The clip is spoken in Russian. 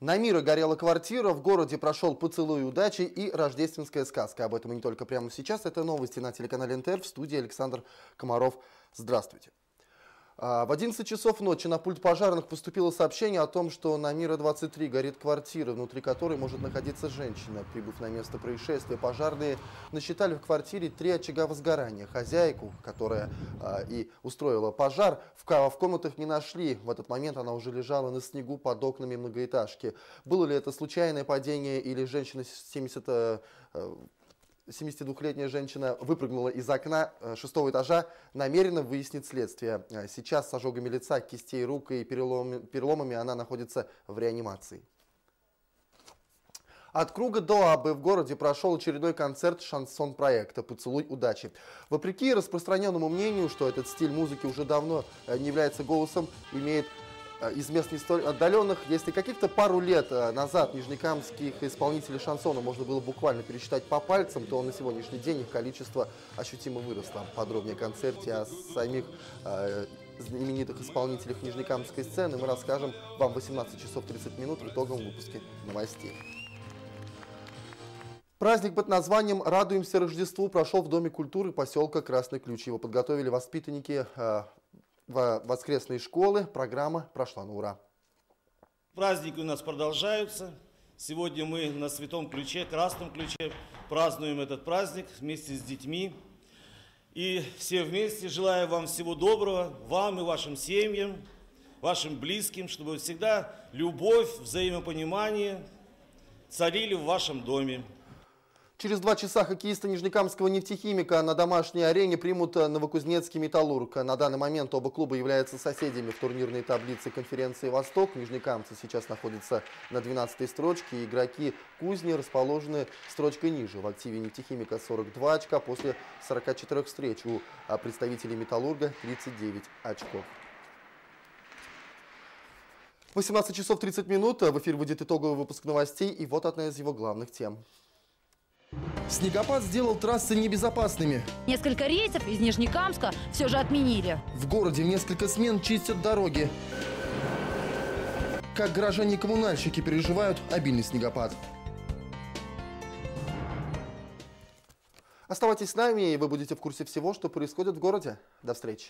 На мира горела квартира, в городе прошел поцелуй удачи и рождественская сказка. Об этом и не только прямо сейчас. Это новости на телеканале НТР в студии Александр Комаров. Здравствуйте. А, в 11 часов ночи на пульт пожарных поступило сообщение о том, что на Мира-23 горит квартира, внутри которой может находиться женщина. Прибыв на место происшествия, пожарные насчитали в квартире три очага возгорания. Хозяйку, которая а, и устроила пожар, в, в комнатах не нашли. В этот момент она уже лежала на снегу под окнами многоэтажки. Было ли это случайное падение или женщина 70 72-летняя женщина выпрыгнула из окна э, шестого этажа, намеренно выяснит следствие. Э, сейчас с ожогами лица, кистей рук и переломами она находится в реанимации. От круга до Абы в городе прошел очередной концерт шансон-проекта «Поцелуй удачи». Вопреки распространенному мнению, что этот стиль музыки уже давно э, не является голосом, имеет из мест не столь отдаленных. Если каких-то пару лет э, назад нижнекамских исполнителей шансона можно было буквально пересчитать по пальцам, то на сегодняшний день их количество ощутимо выросло. Подробнее о концерте, о самих э, знаменитых исполнителях нижнекамской сцены мы расскажем вам в 18 часов 30 минут в итоговом выпуске новостей. Праздник под названием «Радуемся Рождеству» прошел в Доме культуры поселка Красный Ключ. Его подготовили воспитанники э, в воскресные школы. Программа прошла на ура. Праздники у нас продолжаются. Сегодня мы на Святом Ключе, Красном Ключе празднуем этот праздник вместе с детьми. И все вместе желаю вам всего доброго, вам и вашим семьям, вашим близким, чтобы всегда любовь, взаимопонимание царили в вашем доме. Через два часа хоккеисты Нижнекамского нефтехимика на домашней арене примут Новокузнецкий металлург. На данный момент оба клуба являются соседями в турнирной таблице конференции «Восток». Нижнекамцы сейчас находятся на 12-й строчке. Игроки Кузни расположены строчкой ниже. В активе нефтехимика 42 очка после 44 встреч. У представителей металлурга 39 очков. 18 часов 30 минут. В эфир выйдет итоговый выпуск новостей. И вот одна из его главных тем. Снегопад сделал трассы небезопасными. Несколько рейсов из Нижнекамска все же отменили. В городе в несколько смен чистят дороги. Как горожане-коммунальщики переживают обильный снегопад. Оставайтесь с нами, и вы будете в курсе всего, что происходит в городе. До встречи.